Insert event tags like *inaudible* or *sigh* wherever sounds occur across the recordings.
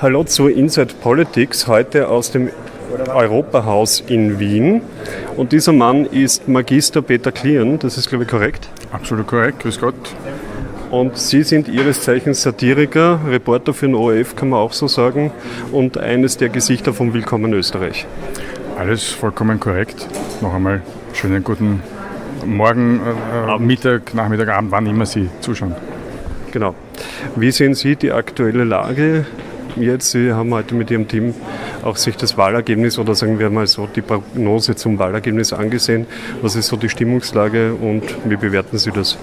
Hallo zu Inside Politics, heute aus dem Europahaus in Wien. Und dieser Mann ist Magister Peter Klian, das ist glaube ich korrekt? Absolut korrekt, grüß Gott. Und Sie sind Ihres Zeichens Satiriker, Reporter für den ORF, kann man auch so sagen, und eines der Gesichter von Willkommen Österreich. Alles vollkommen korrekt. Noch einmal schönen guten Morgen, äh, Mittag, Nachmittag, Abend, wann immer Sie zuschauen. Genau. Wie sehen Sie die aktuelle Lage jetzt? Sie haben heute mit Ihrem Team auch sich das Wahlergebnis oder sagen wir mal so die Prognose zum Wahlergebnis angesehen. Was ist so die Stimmungslage und wie bewerten Sie das?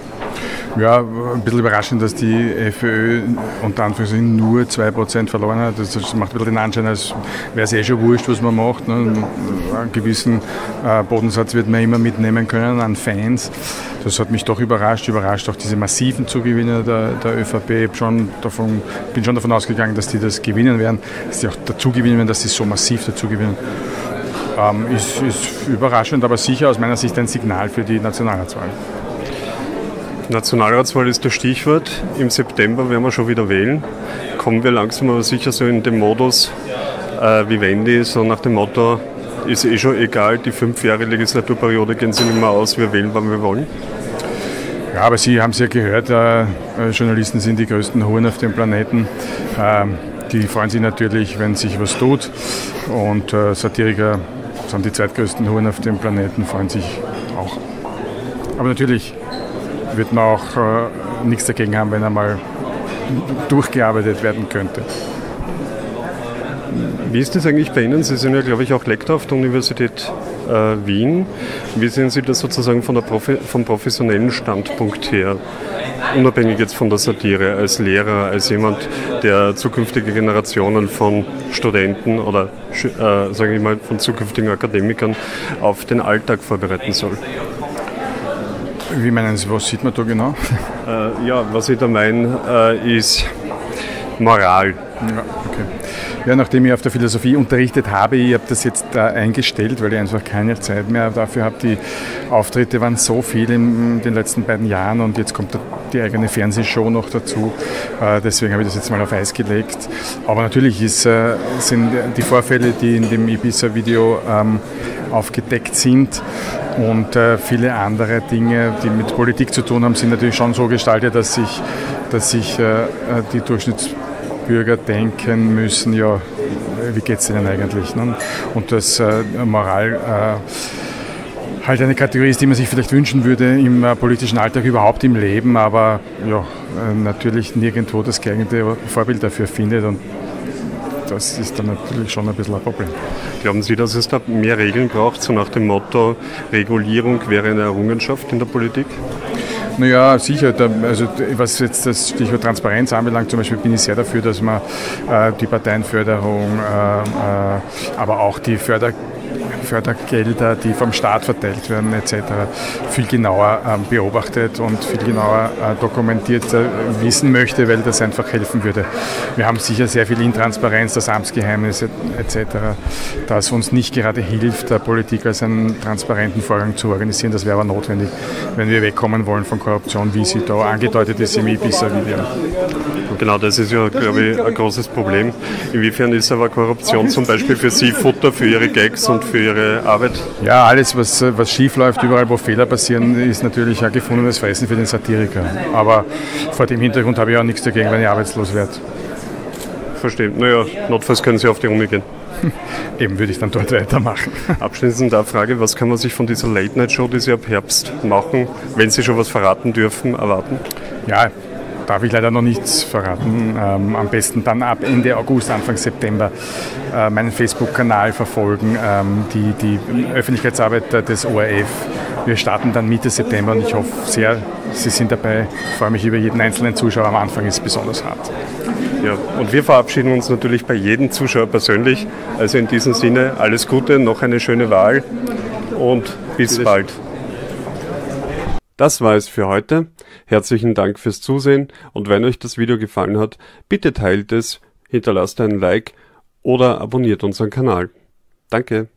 Ja, ein bisschen überraschend, dass die FPÖ unter Anführungszeichen nur 2% verloren hat. Das macht ein bisschen den Anschein, als wäre es eh schon wurscht, was man macht. Ne? Einen gewissen äh, Bodensatz wird man immer mitnehmen können an Fans. Das hat mich doch überrascht, überrascht auch diese massiven Zugewinne der, der ÖVP. Ich schon davon, bin schon davon ausgegangen, dass die das gewinnen werden, dass sie auch dazu gewinnen werden, dass sie so massiv dazu gewinnen. Ähm, ist, ist überraschend, aber sicher aus meiner Sicht ein Signal für die Nationalratswahl. Nationalratswahl ist das Stichwort. Im September werden wir schon wieder wählen. Kommen wir langsam aber sicher so in den Modus äh, wie Wendy, so nach dem Motto, ist eh schon egal, die fünf Jahre Legislaturperiode gehen sie nicht mehr aus, wir wählen, wann wir wollen. Ja, aber Sie haben es ja gehört, äh, Journalisten sind die größten Huren auf dem Planeten. Ähm, die freuen sich natürlich, wenn sich was tut. Und äh, Satiriker sind die zweitgrößten Huren auf dem Planeten, freuen sich auch. Aber natürlich wird man auch äh, nichts dagegen haben, wenn er mal durchgearbeitet werden könnte. Wie ist das eigentlich bei Ihnen? Sie sind ja, glaube ich, auch Lektor auf der Universität äh, Wien. Wie sehen Sie das sozusagen von der Profi vom professionellen Standpunkt her? Unabhängig jetzt von der Satire, als Lehrer, als jemand, der zukünftige Generationen von Studenten oder, äh, sage ich mal, von zukünftigen Akademikern auf den Alltag vorbereiten soll. Wie meinen Sie, was sieht man da genau? Äh, ja, was ich da meine, äh, ist Moral. Ja, okay. Ja, nachdem ich auf der Philosophie unterrichtet habe, ich habe das jetzt da eingestellt, weil ich einfach keine Zeit mehr dafür habe. Die Auftritte waren so viel in den letzten beiden Jahren und jetzt kommt die eigene Fernsehshow noch dazu. Äh, deswegen habe ich das jetzt mal auf Eis gelegt. Aber natürlich ist, äh, sind die Vorfälle, die in dem Ibiza-Video ähm, aufgedeckt sind und äh, viele andere Dinge, die mit Politik zu tun haben, sind natürlich schon so gestaltet, dass sich, dass sich die Durchschnitts Bürger denken müssen, ja, wie geht es ihnen eigentlich? Ne? Und dass äh, Moral halt eine Kategorie ist, die man sich vielleicht wünschen würde im äh, politischen Alltag, überhaupt im Leben, aber ja, äh, natürlich nirgendwo das geeignete Vorbild dafür findet. Und das ist dann natürlich schon ein bisschen ein Problem. Glauben Sie, dass es da mehr Regeln braucht, so nach dem Motto, Regulierung wäre eine Errungenschaft in der Politik? Naja, sicher. Also was jetzt das Stichwort Transparenz anbelangt, zum Beispiel bin ich sehr dafür, dass man äh, die Parteienförderung, äh, äh, aber auch die Förder Fördergelder, die vom Staat verteilt werden etc., viel genauer ähm, beobachtet und viel genauer äh, dokumentiert äh, wissen möchte, weil das einfach helfen würde. Wir haben sicher sehr viel Intransparenz, das Amtsgeheimnis etc., das uns nicht gerade hilft, der Politik als einen transparenten Vorgang zu organisieren. Das wäre aber notwendig, wenn wir wegkommen wollen von Korruption, wie sie da angedeutet ist im Ibiza-Video. Genau, das ist ja, glaube ich, ein großes Problem. Inwiefern ist aber Korruption zum Beispiel für Sie Futter für Ihre Gags und für Ihre Arbeit? Ja, alles, was, was schief läuft, überall, wo Fehler passieren, ist natürlich ein gefundenes Fressen für den Satiriker. Aber vor dem Hintergrund habe ich auch nichts dagegen, wenn ich arbeitslos werde. Verstehe. Naja, notfalls können Sie auf die Uni gehen. *laughs* Eben würde ich dann dort weitermachen. *laughs* Abschließend eine Frage, was kann man sich von dieser Late-Night-Show, die Sie ab Herbst machen, wenn Sie schon was verraten dürfen, erwarten? Ja, darf ich leider noch nichts verraten. Ähm, am besten dann ab Ende August, Anfang September äh, meinen Facebook-Kanal verfolgen, ähm, die, die Öffentlichkeitsarbeit des ORF. Wir starten dann Mitte September und ich hoffe sehr, Sie sind dabei. Ich freue mich über jeden einzelnen Zuschauer. Am Anfang ist es besonders hart. Ja, und wir verabschieden uns natürlich bei jedem Zuschauer persönlich. Also in diesem Sinne alles Gute, noch eine schöne Wahl und bis bald. Das war es für heute. Herzlichen Dank fürs Zusehen und wenn euch das Video gefallen hat, bitte teilt es, hinterlasst einen Like oder abonniert unseren Kanal. Danke.